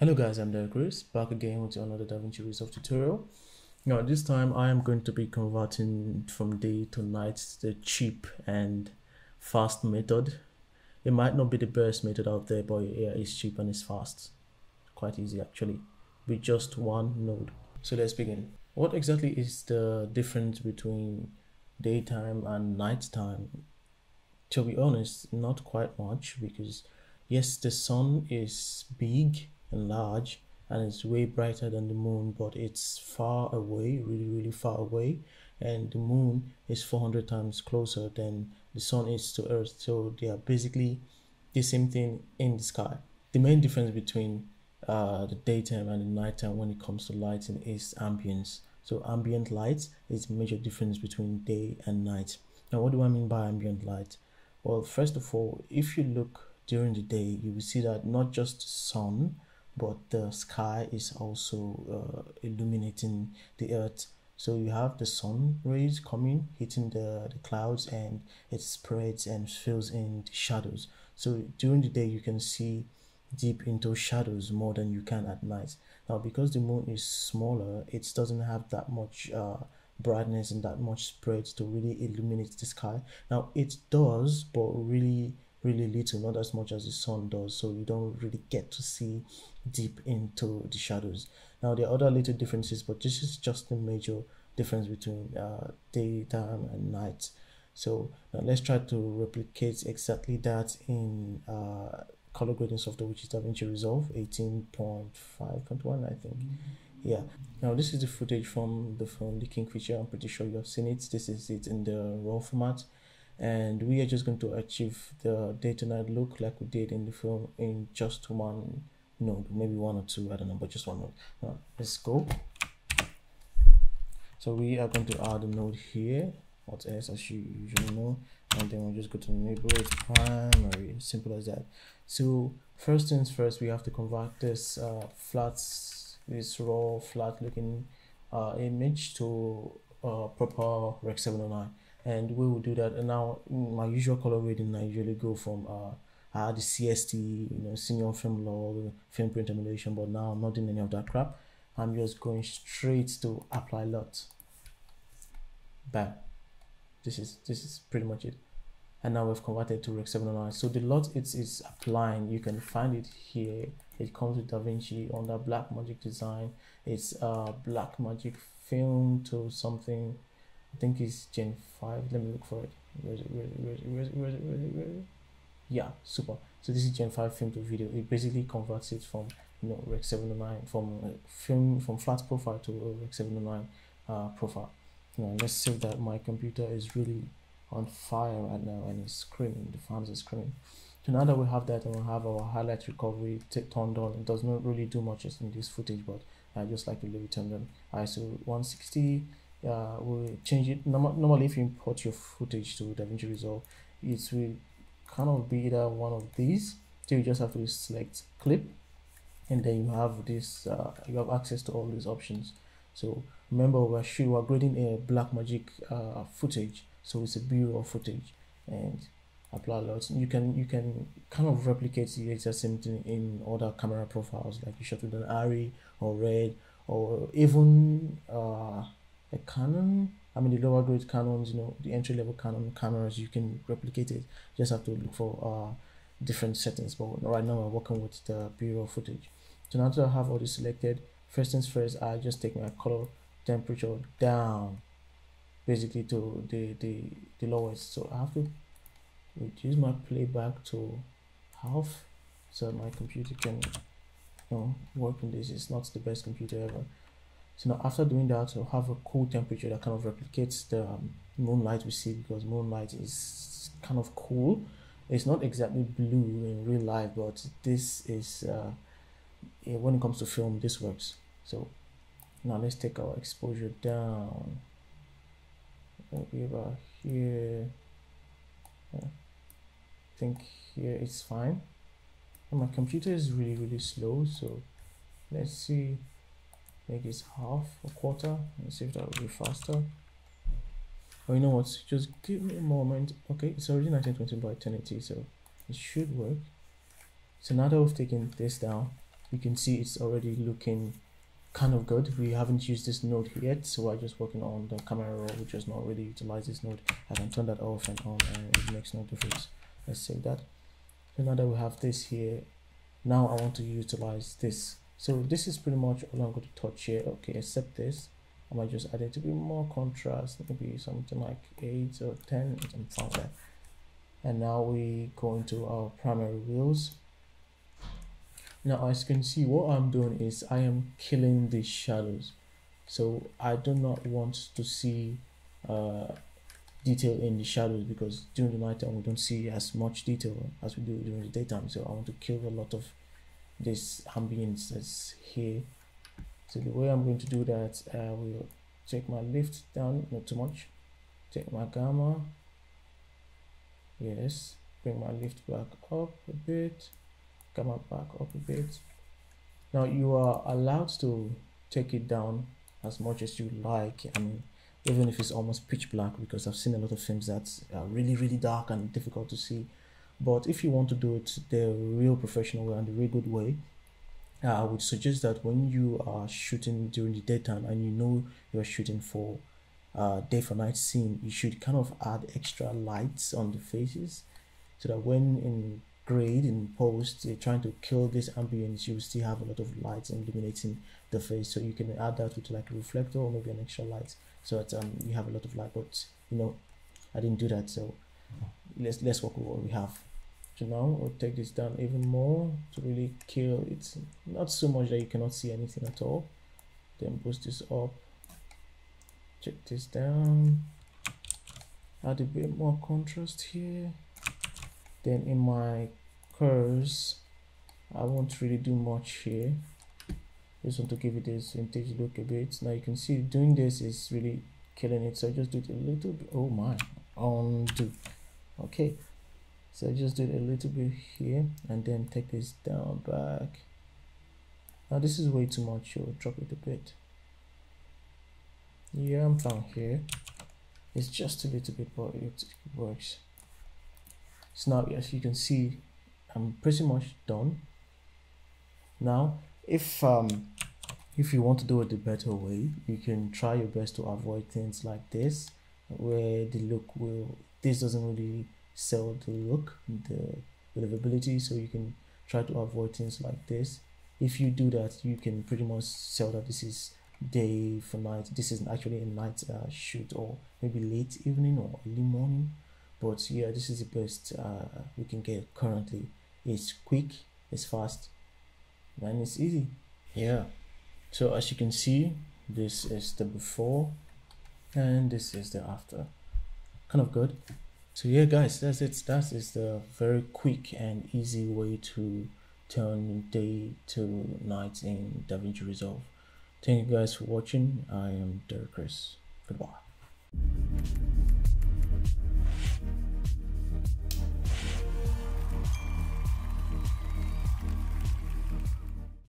Hello guys, I'm Daryl Chris, back again with another DaVinci Resolve tutorial. Now this time I am going to be converting from day to night the cheap and fast method. It might not be the best method out there, but yeah, it's cheap and it's fast. Quite easy actually, with just one node. So let's begin. What exactly is the difference between daytime and nighttime? To be honest, not quite much because yes, the sun is big and large and it's way brighter than the moon but it's far away really really far away. And the moon is 400 times closer than the sun is to earth. So they are basically the same thing in the sky. The main difference between uh, the daytime and the nighttime when it comes to lighting is ambience. So ambient light is major difference between day and night. Now what do i mean by ambient light? Well first of all if you look during the day you will see that not just the sun but the sky is also uh, illuminating the earth. So you have the sun rays coming hitting the, the clouds and it spreads and fills in the shadows. So during the day you can see deep into shadows more than you can at night. Now because the moon is smaller it doesn't have that much uh, brightness and that much spread to really illuminate the sky. Now it does but really really little, not as much as the sun does, so you don't really get to see deep into the shadows. Now, there are other little differences, but this is just the major difference between uh, daytime and night. So now let's try to replicate exactly that in uh, color grading software, which is DaVinci Resolve 18.5.1, I think. Mm -hmm. Yeah. Now this is the footage from the film The Kingfisher. I'm pretty sure you have seen it. This is it in the raw format and we are just going to achieve the day to night look like we did in the film in just one node maybe one or two i don't know but just one node. Now let's go. So we are going to add a node here what else as you usually know. And then we'll just go to it primary simple as that. So first things first we have to convert this uh, flat this raw flat looking uh, image to uh, proper rec 709 and we will do that and now my usual color grading i usually go from uh I had the CST, you know, Cineon film log, film print emulation, but now I'm not doing any of that crap. I'm just going straight to apply LUT. Bam. This is this is pretty much it. And now we've converted to Rec 709. So the LUT it's is applying. You can find it here. It comes with DaVinci under Blackmagic design. It's uh Blackmagic film to something I think it's Gen 5. Let me look for it. Yeah, super. So this is Gen 5 film to video. It basically converts it from you know Rec 709 from uh, film from flat profile to a Rec 709 uh, profile. Now let's say that my computer is really on fire right now and it's screaming. The fans are screaming. So now that we have that and we have our highlight recovery turned on, it does not really do much in this footage, but I just like to leave it turned on. ISO 160 uh, we'll change it. Normally if you import your footage to DaVinci Resolve it will kind of be either one of these. So you just have to select clip and then you have this uh, you have access to all these options. So remember we're sure we're grading a Blackmagic uh, footage. So it's a BRAW footage and apply LUT you can you can kind of replicate the exact same thing in other camera profiles like you shot with an ARRI or red or even uh a Canon. I mean, the lower grade Canons, you know, the entry level Canon cameras, you can replicate it. You just have to look for uh, different settings. But right now, we're working with the BRAW footage. So now that I have all this selected, first things first, I just take my color temperature down, basically to the the the lowest. So I have to reduce my playback to half, so my computer can you know work in this. It's not the best computer ever. So now after doing that, you'll have a cool temperature that kind of replicates the um, moonlight we see because moonlight is kind of cool. It's not exactly blue in real life, but this is, uh, when it comes to film, this works. So now let's take our exposure down. Maybe about here. I think here it's fine. And my computer is really, really slow, so let's see make this half a quarter and see if that will be faster. Oh you know what? Just give me a moment. Okay it's already 1920 by 1080 so it should work. So now that we've taken this down you can see it's already looking kind of good. We haven't used this node yet so we're just working on the camera roll which does not really utilize this node. I can turn that off and on and it makes no difference. Let's save that. So now that we have this here now i want to utilize this so this is pretty much all i'm going to touch here. Okay except this. I might just add it to be more contrast maybe something like 8 or 10 I'm fine there and now we go into our primary wheels. Now as you can see what i'm doing is i am killing the shadows. So i do not want to see uh, detail in the shadows because during the night time we don't see as much detail as we do during the daytime. So i want to kill a lot of this ambience that's here. So the way i'm going to do that i will take my lift down not too much take my gamma yes bring my lift back up a bit gamma back up a bit. Now you are allowed to take it down as much as you like. I mean even if it's almost pitch black because i've seen a lot of films that are really really dark and difficult to see but if you want to do it the real professional way and the real good way uh, i would suggest that when you are shooting during the daytime and you know you're shooting for uh, day for night scene you should kind of add extra lights on the faces so that when in grade in post you're trying to kill this ambience you still have a lot of lights illuminating the face. So you can add that with like a reflector or maybe an extra light so that um, you have a lot of light. But you know I didn't do that so let's let's work with what we have so now we'll take this down even more to really kill. It's not so much that you cannot see anything at all. Then boost this up. Check this down. Add a bit more contrast here. Then in my curves I won't really do much here. Just want to give it this vintage look a bit. Now you can see doing this is really killing it. So I just do it a little bit. Oh my undo okay. So I just do a little bit here and then take this down back. Now this is way too much so drop it a bit. Yeah I'm fine here. It's just a little bit but it works. So now as you can see I'm pretty much done. Now if um if you want to do it the better way you can try your best to avoid things like this where the look will this doesn't really sell the look the believability so you can try to avoid things like this. If you do that you can pretty much sell that this is day for night this is actually a night uh, shoot or maybe late evening or early morning. But yeah this is the best uh, we can get currently. It's quick it's fast and it's easy. Yeah. So as you can see this is the before and this is the after kind of good. So yeah guys that's it. That is the very quick and easy way to turn day to night in DaVinci Resolve. Thank you guys for watching. I am Daryl Chris. Goodbye